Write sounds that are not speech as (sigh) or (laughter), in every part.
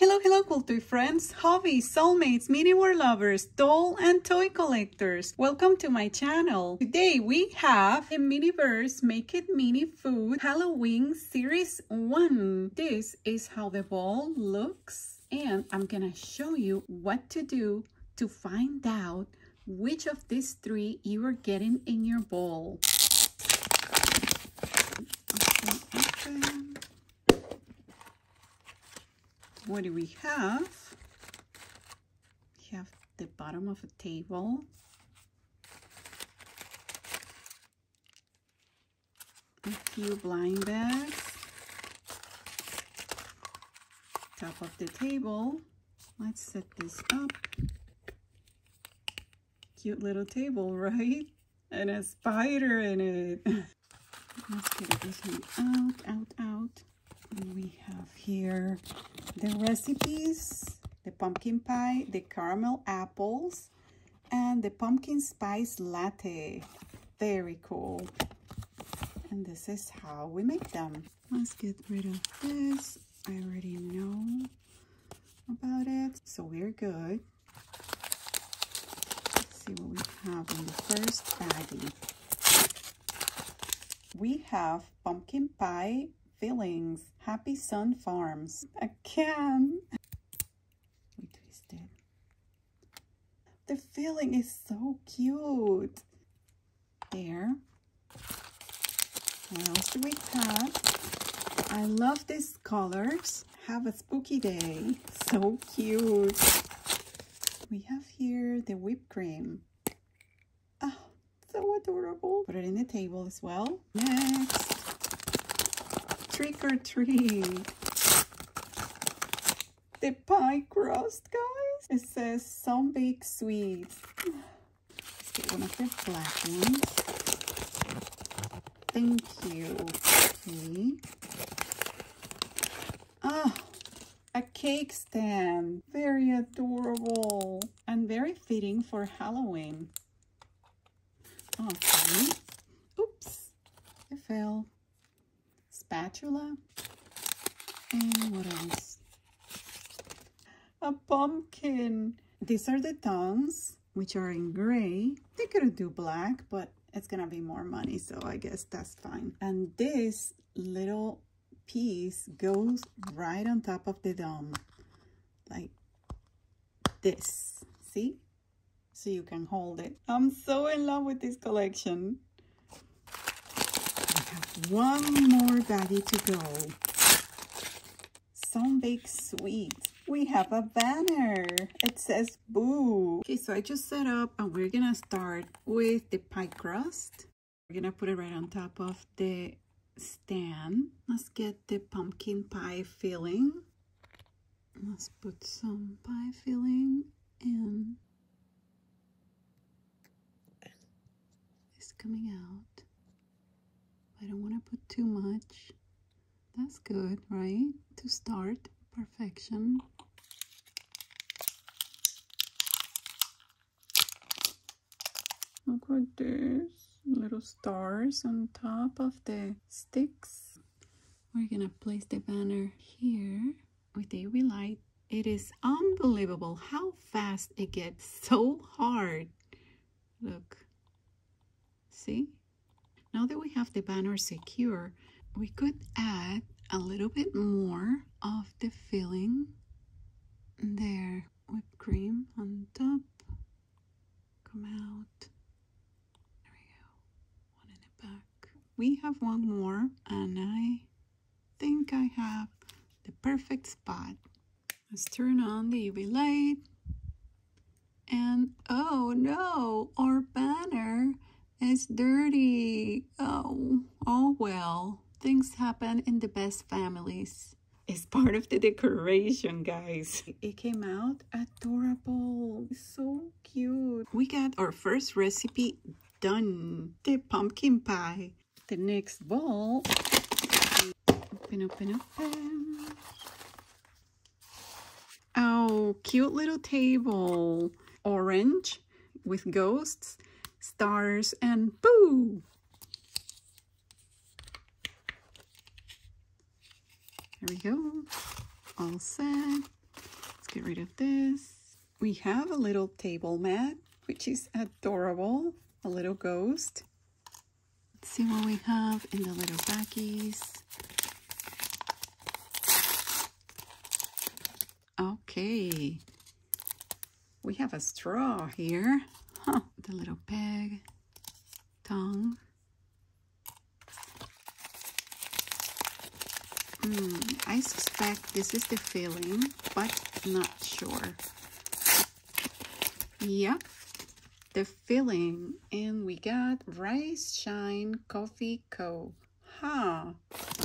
Hello, hello, Cool Toys friends, hobbies, soulmates, mini world lovers, doll and toy collectors. Welcome to my channel. Today we have a Miniverse Make It Mini Food Halloween Series 1. This is how the ball looks and I'm gonna show you what to do to find out which of these three you are getting in your bowl. What do we have? We have the bottom of a table. A few blind bags. Top of the table. Let's set this up. Cute little table, (laughs) right? And a spider in it. (laughs) Let's get this everything out, out, out. We have here the recipes, the pumpkin pie, the caramel apples, and the pumpkin spice latte. Very cool. And this is how we make them. Let's get rid of this. I already know about it, so we're good. Let's see what we have in the first baggie. We have pumpkin pie fillings. Happy Sun Farms. Again. We twist it. The filling is so cute. There. What else do we have? I love these colors. Have a spooky day. So cute. We have here the whipped cream. Oh, so adorable. Put it in the table as well. Next trick or treat. The pie crust, guys. It says some big sweets. Let's get one of the black ones. Thank you. Okay. Oh, a cake stand. Very adorable and very fitting for Halloween. Okay. Oops, it fell spatula. And what else? A pumpkin. These are the tongs, which are in gray. They could do black, but it's gonna be more money, so I guess that's fine. And this little piece goes right on top of the dome, like this, see? So you can hold it. I'm so in love with this collection one more baggie to go. Some big sweet. We have a banner. It says boo. Okay, so I just set up and we're gonna start with the pie crust. We're gonna put it right on top of the stand. Let's get the pumpkin pie filling. Let's put some pie filling in. It's coming out. I don't want to put too much. That's good, right? To start, perfection. Look at this, little stars on top of the sticks. We're gonna place the banner here with the UV light. It is unbelievable how fast it gets so hard. Look, see? Now that we have the banner secure, we could add a little bit more of the filling there. Whipped cream on top. Come out. There we go. One in the back. We have one more and I think I have the perfect spot. Let's turn on the UV light. And oh no, our banner it's dirty. Oh, oh well. Things happen in the best families. It's part of the decoration, guys. (laughs) It came out adorable. So cute. We got our first recipe done. The pumpkin pie. The next bowl. Open, open, open. Oh, cute little table. Orange with ghosts stars, and boo! There we go. All set. Let's get rid of this. We have a little table mat, which is adorable. A little ghost. Let's see what we have in the little baggies. Okay. We have a straw here. The little peg. Tongue. Mm, I suspect this is the filling, but not sure. Yep, the filling. And we got Rice Shine Coffee Co. Huh.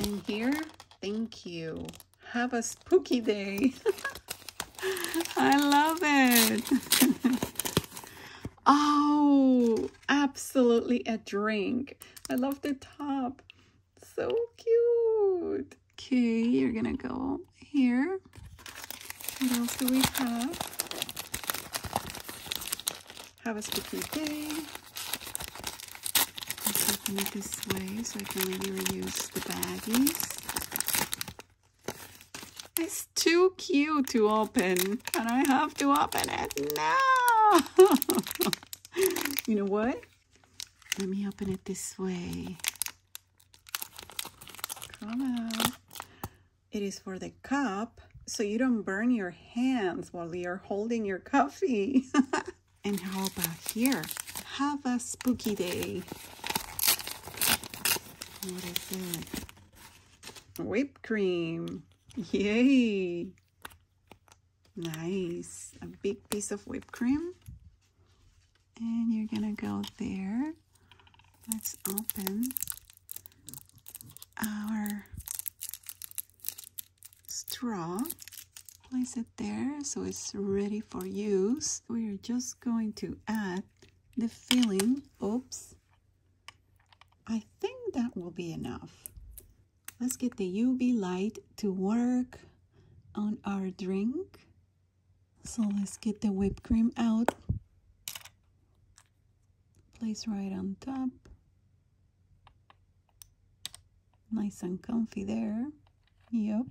And here, thank you. Have a spooky day. (laughs) I love it. (laughs) oh, absolutely a drink. I love the top. So cute. Okay, you're gonna go here. What else do we have? Have a spooky day. Let's open it this way so I can maybe reuse the baggies. It's too cute to open, and I have to open it now. (laughs) you know what? Let me open it this way. Come on. It is for the cup, so you don't burn your hands while you're holding your coffee. (laughs) and how about here? Have a spooky day. What is it? Whipped cream. Yay! Nice. A big piece of whipped cream. And you're gonna go there. Let's open our straw. Place it there so it's ready for use. We are just going to add the filling. Oops. I think that will be enough. Let's get the UV light to work on our drink. So let's get the whipped cream out. Place right on top. Nice and comfy there. Yep.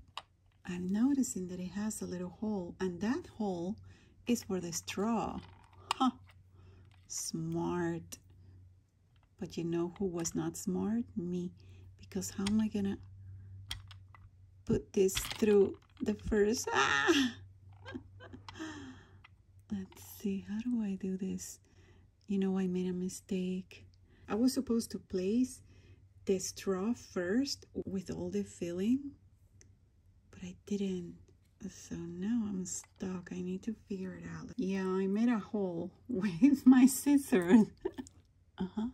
I'm noticing that it has a little hole and that hole is for the straw. Huh. Smart. But you know who was not smart? Me. Because how am I gonna put this through the first... Ah! (laughs) Let's see, how do I do this? You know, I made a mistake. I was supposed to place the straw first with all the filling but I didn't. So now I'm stuck. I need to figure it out. Yeah, I made a hole (laughs) with my scissors. (laughs) uh-huh.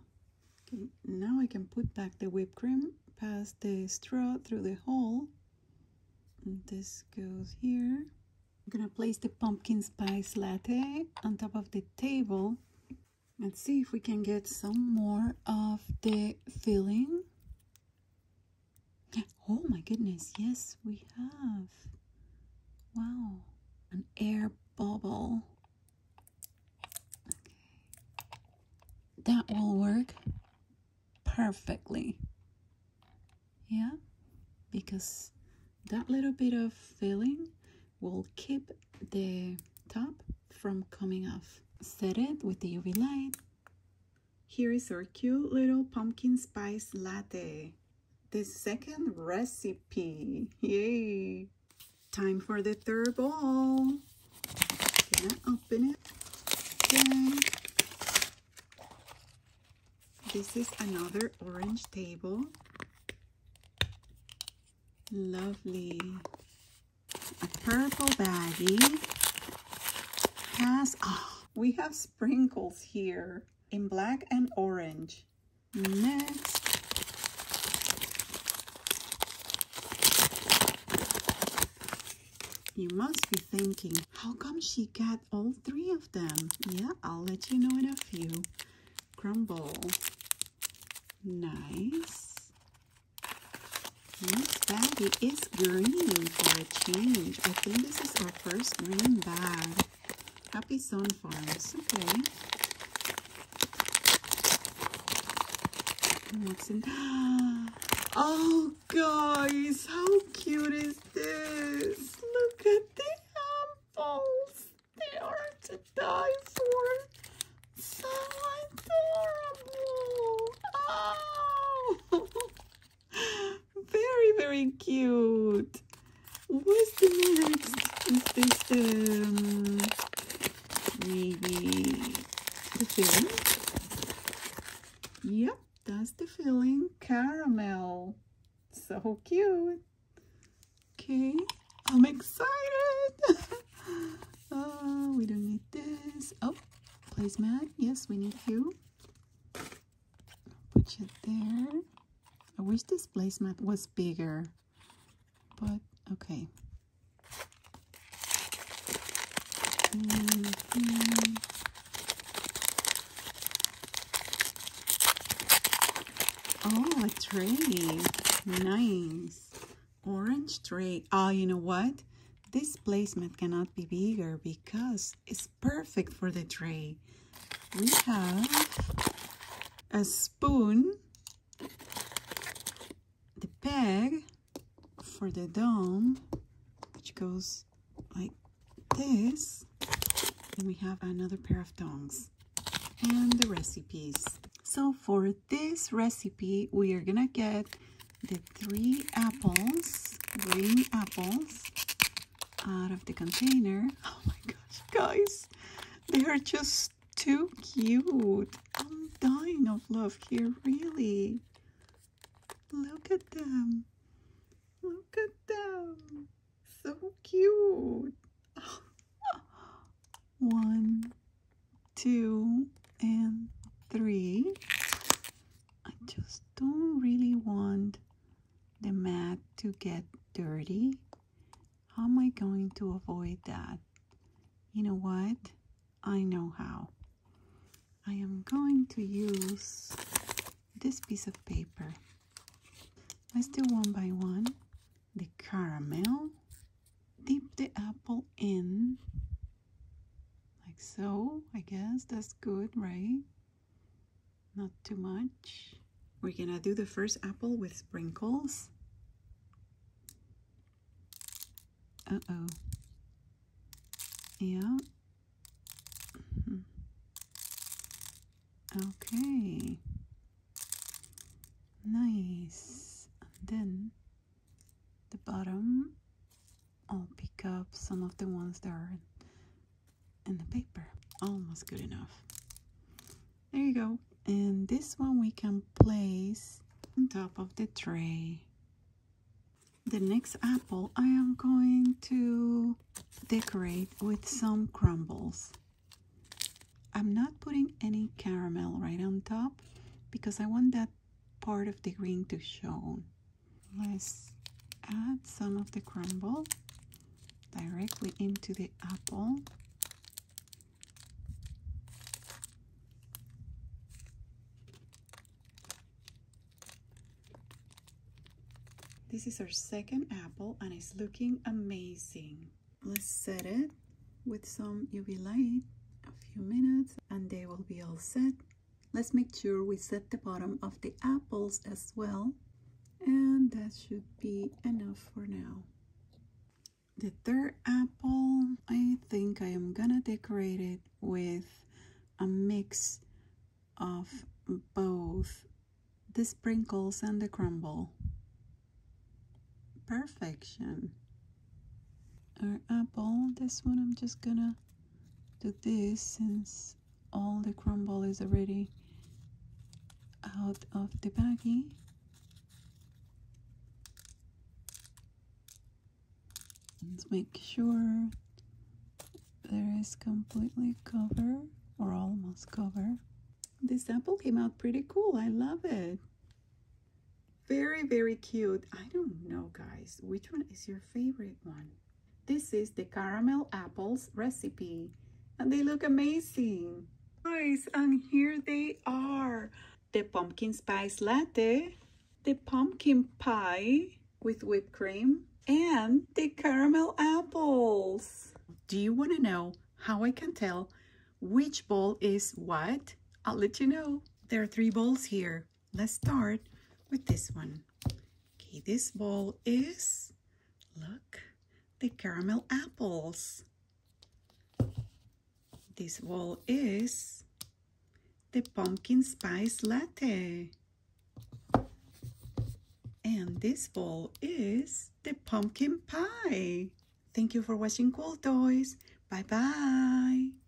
Okay, now I can put back the whipped cream past the straw through the hole. And this goes here. I'm gonna place the pumpkin spice latte on top of the table. Let's see if we can get some more of the filling. Oh my goodness, yes, we have. Wow, an air bubble. Okay. That will work perfectly. Yeah, because that little bit of filling will keep the top from coming off. Set it with the UV light. Here is our cute little pumpkin spice latte the second recipe. Yay! Time for the third bowl. Gonna open it. Okay. This is another orange table. Lovely. A purple baggie has, oh, we have sprinkles here in black and orange. Next, You must be thinking, how come she got all three of them? Yeah, I'll let you know in a few. Crumble. Nice. This baggie is green for a change. I think this is our first green bag. Happy Sun Farms. Okay. What's in? (gasps) Oh, guys, how cute is this? Look at the apples. They are to die placemat. Yes, we need you. Put it there. I wish this placemat was bigger, but okay. Mm -hmm. Oh, a tray. Nice. Orange tray. Oh, you know what? This placemat cannot be bigger because it's perfect for the tray. We have a spoon, the peg for the dome, which goes like this. And we have another pair of tongs and the recipes. So for this recipe, we are gonna get the three apples, green apples, out of the container. (laughs) Oh my gosh, guys, they are just too cute. I'm dying of love here, really. Look at them. Look at them. So cute. (laughs) One, two, and three. I just don't really want the mat to get dirty. How am I going to avoid that? You know what? I know how. I am going to use this piece of paper. Let's do one by one. The caramel. Dip the apple in. Like so, I guess. That's good, right? Not too much. We're gonna do the first apple with sprinkles. Uh-oh. Yeah. Mm-hmm. Okay. Nice. And then the bottom, I'll pick up some of the ones that are in the paper. Almost good enough. There you go and this one we can place on top of the tray the next apple I am going to decorate with some crumbles. I'm not putting any caramel right on top because I want that part of the green to show let's add some of the crumble directly into the apple This is our second apple and it's looking amazing. Let's set it with some UV light a few minutes and they will be all set. Let's make sure we set the bottom of the apples as well. And that should be enough for now. The third apple, I think I am gonna decorate it with a mix of both the sprinkles and the crumble perfection. Our apple, ah, this one I'm just gonna do this since all the crumble is already out of the baggie. Let's make sure there is completely cover or almost cover. This apple came out pretty cool. I love it. Very, very cute. I don't know, guys. Which one is your favorite one? This is the caramel apples recipe. And they look amazing. Guys, and here they are. The pumpkin spice latte, the pumpkin pie with whipped cream, and the caramel apples. Do you want to know how I can tell which bowl is what? I'll let you know. There are three bowls here. Let's start with this one. Okay, this bowl is, look, the caramel apples. This bowl is the pumpkin spice latte. And this bowl is the pumpkin pie. Thank you for watching Cool Toys. Bye bye.